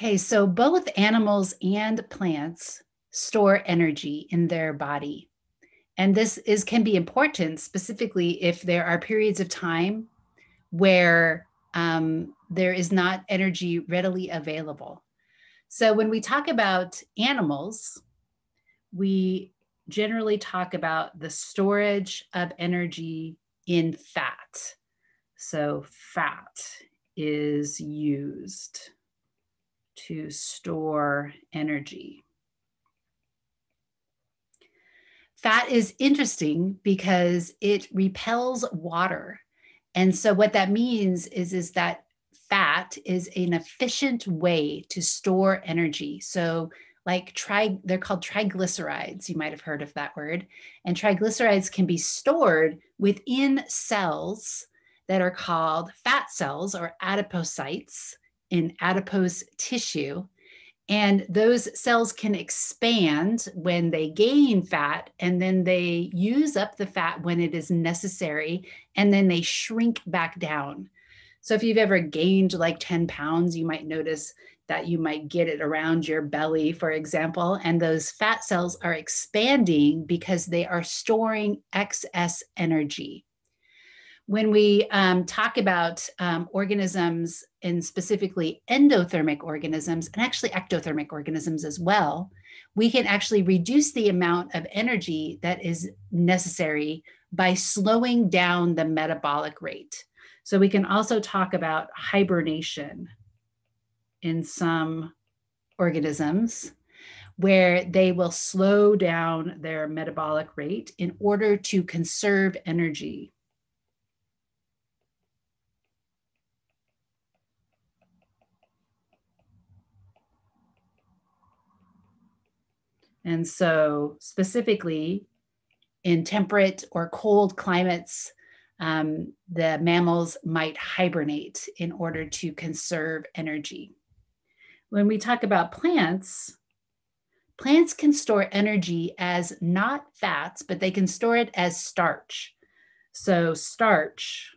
Okay, so both animals and plants store energy in their body. And this is can be important specifically if there are periods of time where um, there is not energy readily available. So when we talk about animals, we generally talk about the storage of energy in fat. So fat is used to store energy. Fat is interesting because it repels water. And so what that means is, is that fat is an efficient way to store energy. So like tri they're called triglycerides you might have heard of that word and triglycerides can be stored within cells that are called fat cells or adipocytes in adipose tissue and those cells can expand when they gain fat, and then they use up the fat when it is necessary, and then they shrink back down. So, if you've ever gained like 10 pounds, you might notice that you might get it around your belly, for example, and those fat cells are expanding because they are storing excess energy when we um, talk about um, organisms and specifically endothermic organisms and actually ectothermic organisms as well, we can actually reduce the amount of energy that is necessary by slowing down the metabolic rate. So we can also talk about hibernation in some organisms where they will slow down their metabolic rate in order to conserve energy. And so, specifically in temperate or cold climates, um, the mammals might hibernate in order to conserve energy. When we talk about plants, plants can store energy as not fats, but they can store it as starch. So, starch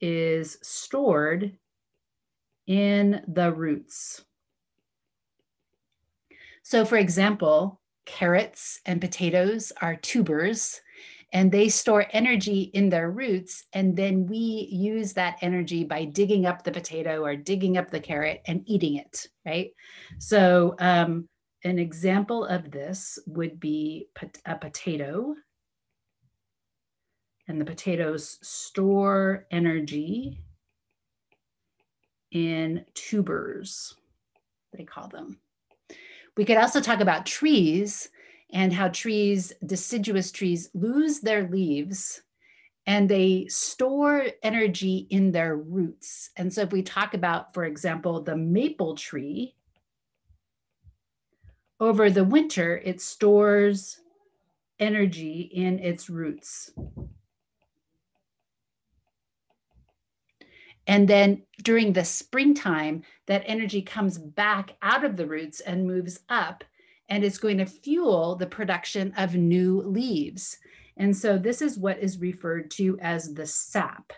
is stored in the roots. So, for example, carrots and potatoes are tubers and they store energy in their roots. And then we use that energy by digging up the potato or digging up the carrot and eating it, right? So, um, an example of this would be a potato. And the potatoes store energy in tubers, they call them. We could also talk about trees and how trees, deciduous trees, lose their leaves and they store energy in their roots. And so if we talk about, for example, the maple tree, over the winter, it stores energy in its roots. And then during the springtime, that energy comes back out of the roots and moves up and it's going to fuel the production of new leaves. And so this is what is referred to as the sap.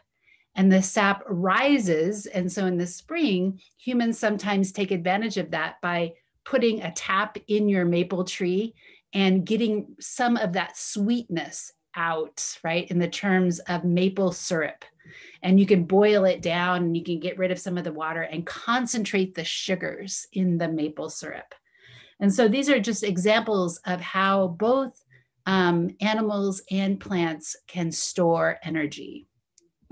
And the sap rises. And so in the spring, humans sometimes take advantage of that by putting a tap in your maple tree and getting some of that sweetness out, right? In the terms of maple syrup and you can boil it down and you can get rid of some of the water and concentrate the sugars in the maple syrup. And so these are just examples of how both um, animals and plants can store energy.